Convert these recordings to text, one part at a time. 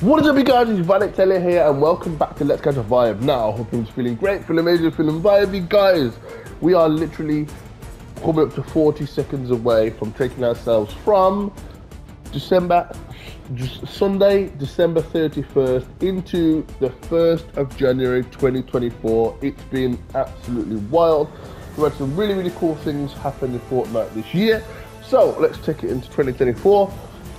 What is up, you guys? It's Vanek Taylor here, and welcome back to Let's Catch a Vibe. Now, hope you're feeling great, feeling amazing, feeling vibey, guys. We are literally coming up to 40 seconds away from taking ourselves from December, Sunday, December 31st, into the 1st of January 2024. It's been absolutely wild. We had some really, really cool things happen in Fortnite this year. So let's take it into 2024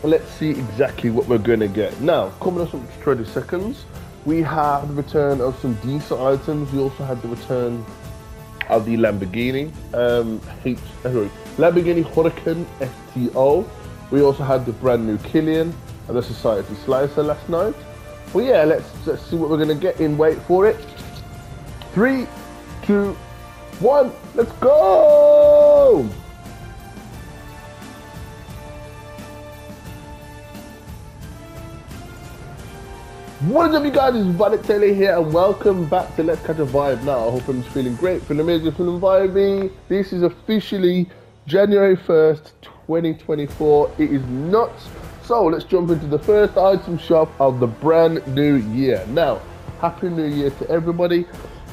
let's see exactly what we're going to get. Now, coming up to 20 seconds, we have the return of some decent items. We also had the return of the Lamborghini, um, H, sorry, Lamborghini Huracan STO. We also had the brand new Killian and the Society Slicer last night. Well, yeah, let's, let's see what we're going to get in. Wait for it. Three, two, one, let's go! What is up, you guys? It's Vanek Taylor here, and welcome back to Let's Catch a Vibe. Now, I hope I'm feeling great, feeling amazing, feeling vibey. This is officially January 1st, 2024. It is nuts. So, let's jump into the first item shop of the brand new year. Now, Happy New Year to everybody.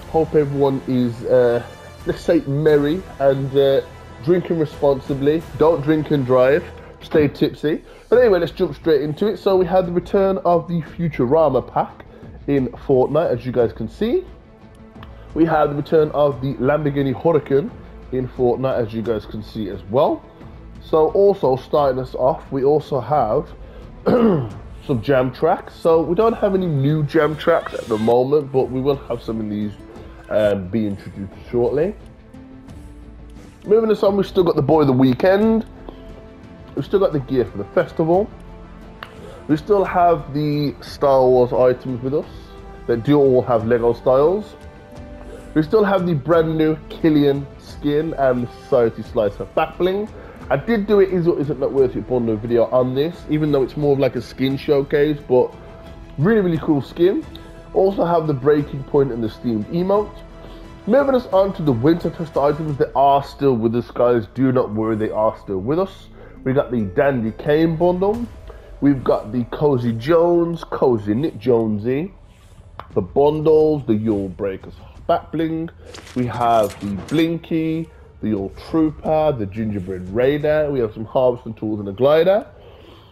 Hope everyone is, uh, let's say, merry and uh, drinking responsibly. Don't drink and drive stay tipsy. But anyway, let's jump straight into it. So we had the return of the Futurama pack in Fortnite, as you guys can see. We have the return of the Lamborghini Huracan in Fortnite, as you guys can see as well. So also starting us off, we also have some jam tracks. So we don't have any new jam tracks at the moment, but we will have some of these um, be introduced shortly. Moving us on, we've still got the boy of the weekend. We've still got the gear for the festival. We still have the Star Wars items with us that do all have Lego styles. We still have the brand new Killian skin and Society Slicer backbling. I did do it is isn't that worth it bundle video on this, even though it's more of like a skin showcase, but really, really cool skin. Also have the breaking point and the steamed emote. Moving us on to the Winterfest items, they are still with us guys, do not worry, they are still with us. We got the Dandy Kane bundle. We've got the Cozy Jones, Cozy Knit Jonesy. The bundles, the Yule Breakers back bling. We have the Blinky, the Yule Trooper, the Gingerbread Raider. We have some harvesting tools and a glider.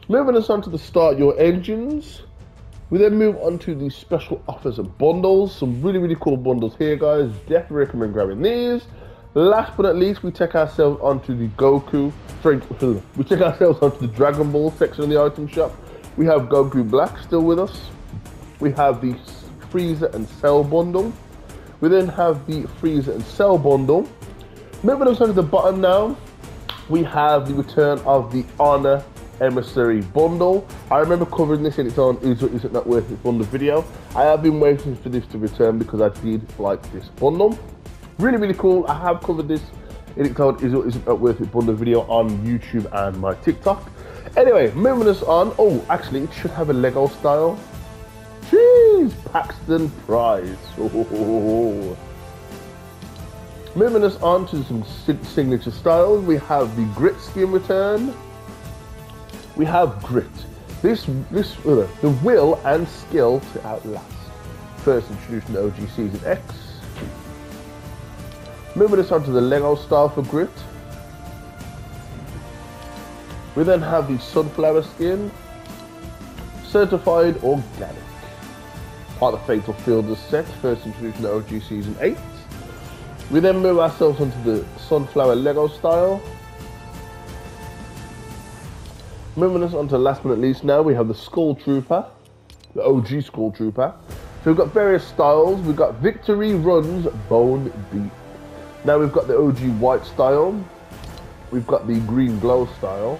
Moving us on to the Start Your Engines. We then move on to the special offers and bundles. Some really, really cool bundles here, guys. Definitely recommend grabbing these. Last but not least, we take ourselves onto the Goku, sorry, we take ourselves onto the Dragon Ball section of the item shop. We have Goku Black still with us. We have the Frieza and Cell bundle. We then have the Frieza and Cell bundle. Moving on to the bottom now, we have the return of the Honor Emissary bundle. I remember covering this in its own Is It Isn't That Worth It bundle video. I have been waiting for this to return because I did like this bundle. Really, really cool. I have covered this in its own Is It Isn't That Worth It bundle video on YouTube and my TikTok. Anyway, moving us on. Oh, actually, it should have a Lego style. Jeez, Paxton Prize. Moving us on to some signature styles, we have the Grit Skin return. We have Grit. This, this, uh, the will and skill to outlast. First introduced in OG Season X. Moving us on to the Lego style for Grit. We then have the Sunflower Skin. Certified Organic. Part of the Fatal Fielders set, first introduced in the OG Season 8. We then move ourselves onto the Sunflower Lego style. Moving us on to last but not least now, we have the Skull Trooper, the OG Skull Trooper. So we've got various styles. We've got Victory Runs Bone Deep. Now we've got the OG white style. We've got the green glow style.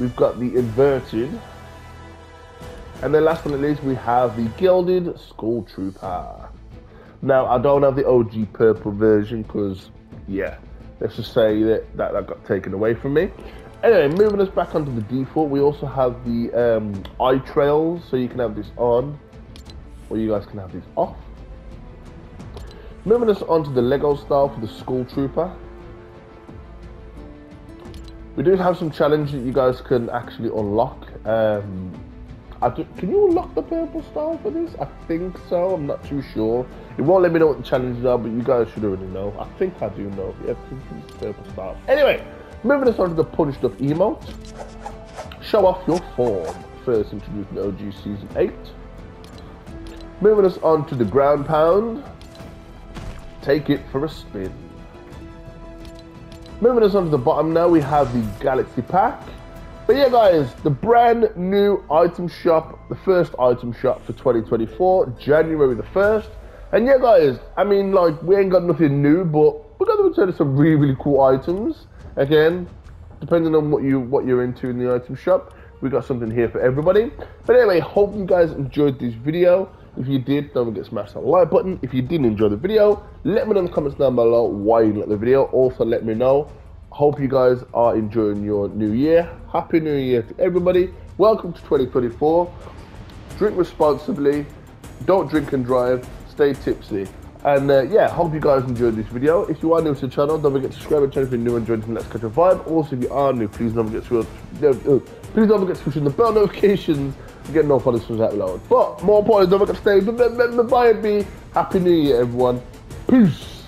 We've got the inverted. And then last but not least, we have the gilded skull trooper. Now, I don't have the OG purple version because, yeah, let's just say that, that that got taken away from me. Anyway, moving us back onto the default, we also have the um, eye trails, so you can have this on, or you guys can have this off. Moving us on to the Lego style for the Skull Trooper. We do have some challenges that you guys can actually unlock. Um, I do, can you unlock the purple star for this? I think so. I'm not too sure. It won't let me know what the challenges are, but you guys should already know. I think I do know. Yeah, purple star. Anyway, moving us on to the punished up emote. Show off your form. First introduced in OG Season 8. Moving us on to the ground pound. Take it for a spin. Moving us on to the bottom now, we have the Galaxy Pack. But yeah, guys, the brand new item shop, the first item shop for 2024, January the 1st. And yeah, guys, I mean, like, we ain't got nothing new, but we're going to return some really, really cool items. Again, depending on what you what you're into in the item shop, we got something here for everybody. But anyway, hope you guys enjoyed this video. If you did, don't forget to smash that like button. If you didn't enjoy the video, let me know in the comments down below why you like the video. Also, let me know. Hope you guys are enjoying your new year. Happy New Year to everybody. Welcome to 2024. Drink responsibly. Don't drink and drive. Stay tipsy. And uh, yeah, hope you guys enjoyed this video. If you are new to the channel, don't forget to subscribe the channel if you're new and joining Let's Catch a Vibe. Also, if you are new, please don't forget to uh, please don't forget to push on the bell notifications get notifications out loud. But more importantly, don't forget to stay. Bye, bye, Happy New Year, everyone. Peace.